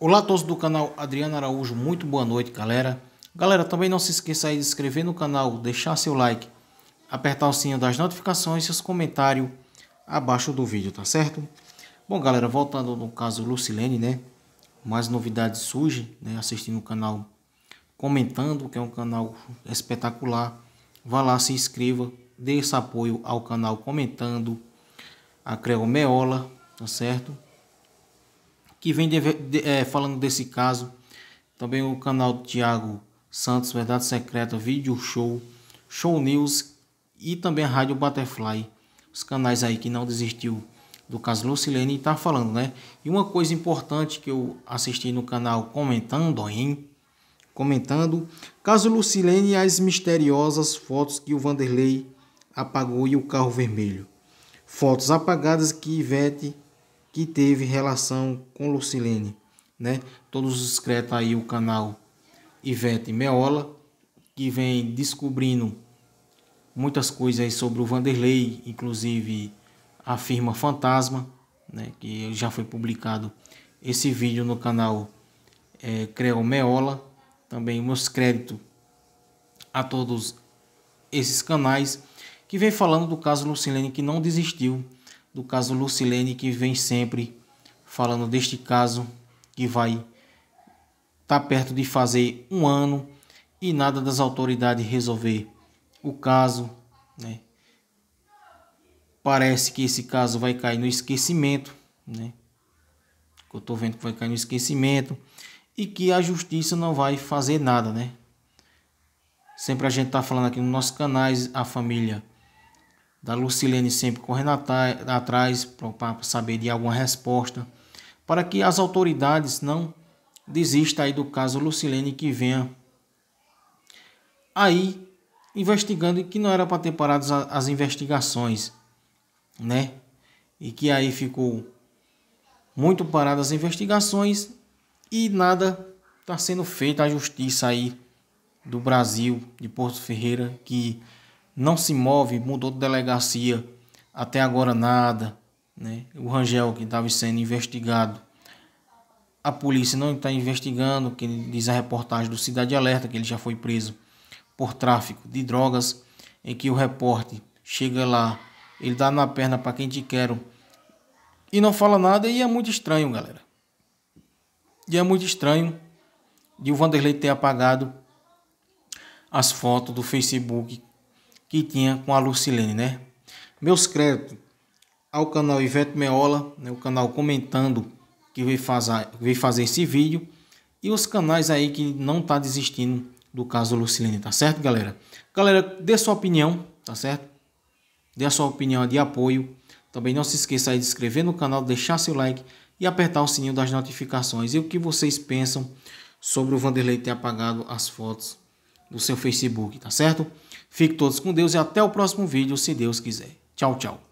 Olá a todos do canal Adriano Araújo, muito boa noite galera. Galera, também não se esqueça aí de se inscrever no canal, deixar seu like, apertar o sininho das notificações e seus comentários abaixo do vídeo, tá certo? Bom galera, voltando no caso Lucilene, né? Mais novidades surgem, né? Assistindo o canal, comentando, que é um canal espetacular. Vá lá, se inscreva, dê esse apoio ao canal comentando, a Creu Meola, tá certo? Que vem de, de, é, falando desse caso. Também o canal do Thiago Santos, Verdade Secreta, Vídeo Show, Show News e também a Rádio Butterfly. Os canais aí que não desistiu do caso Lucilene está falando, né? E uma coisa importante que eu assisti no canal comentando, hein? Comentando, caso Lucilene e as misteriosas fotos que o Vanderlei apagou e o carro vermelho. Fotos apagadas que Ivete que teve relação com Lucilene, né? Todos inscritos aí o canal Ivete Meola, que vem descobrindo muitas coisas sobre o Vanderlei, inclusive a firma Fantasma, né? Que já foi publicado esse vídeo no canal é, Creu Meola. Também meus créditos a todos esses canais que vem falando do caso Lucilene que não desistiu do caso Lucilene, que vem sempre falando deste caso que vai estar tá perto de fazer um ano e nada das autoridades resolver o caso, né? Parece que esse caso vai cair no esquecimento, né? Eu tô vendo que vai cair no esquecimento e que a justiça não vai fazer nada, né? Sempre a gente tá falando aqui nos nossos canais, a família da Lucilene sempre correndo atrás para saber de alguma resposta, para que as autoridades não desistam aí do caso Lucilene que venha aí investigando e que não era para ter parado as, investigações, né? E que aí ficou muito paradas as investigações e nada está sendo feito a justiça aí do Brasil, de Porto Ferreira, que não se move, mudou de delegacia, até agora nada. Né? O Rangel, que estava sendo investigado, a polícia não está investigando, que diz a reportagem do Cidade Alerta, que ele já foi preso por tráfico de drogas, em que o repórter chega lá, ele dá na perna para quem te quer e não fala nada, e é muito estranho, galera. E é muito estranho de o Vanderlei ter apagado as fotos do Facebook que tinha com a Lucilene, né? Meus créditos ao canal Ivete Meola, né, o canal comentando que veio fazer, veio fazer esse vídeo e os canais aí que não tá desistindo do caso Lucilene, tá certo, galera? Galera, dê sua opinião, tá certo? Dê a sua opinião de apoio. Também não se esqueça aí de se inscrever no canal, deixar seu like e apertar o sininho das notificações. E o que vocês pensam sobre o Vanderlei ter apagado as fotos do seu Facebook, tá certo? Fique todos com Deus e até o próximo vídeo, se Deus quiser. Tchau, tchau.